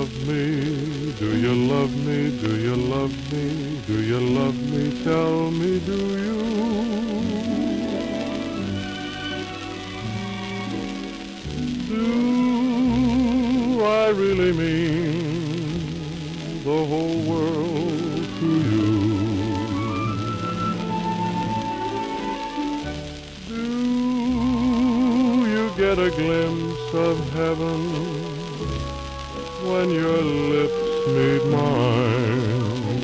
Do you love me? Do you love me? Do you love me? Tell me, do you? Do I really mean the whole world to you? Do you get a glimpse of heaven when your lips meet mine?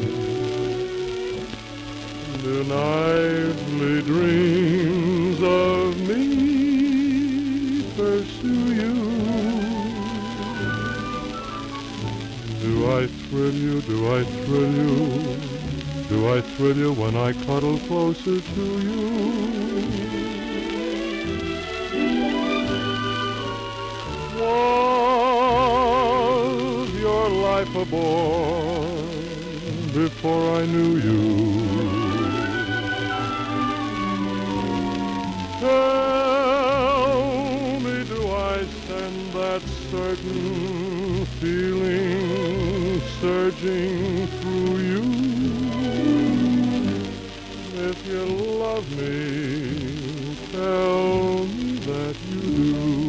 Do nightly dreams of me pursue you? Do I thrill you? Do I thrill you? Do I thrill you when I cuddle closer to you? Life a bore before I knew you? Tell me, do I send that certain feeling surging through you? If you love me, tell me that you. Do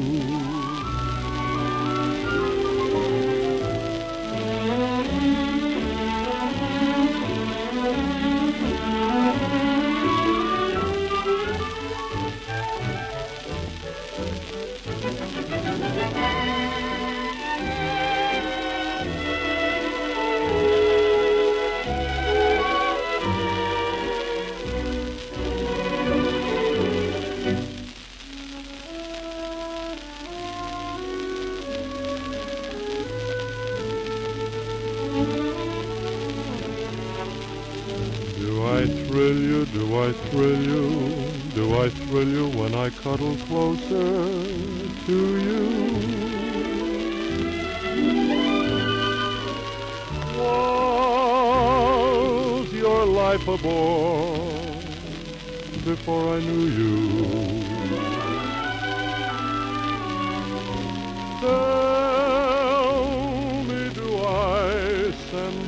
thrill you? Do I thrill you? Do I thrill you when I cuddle closer to you? Was your life a bore before I knew you?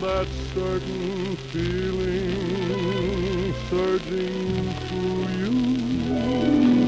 That certain feeling surging through you?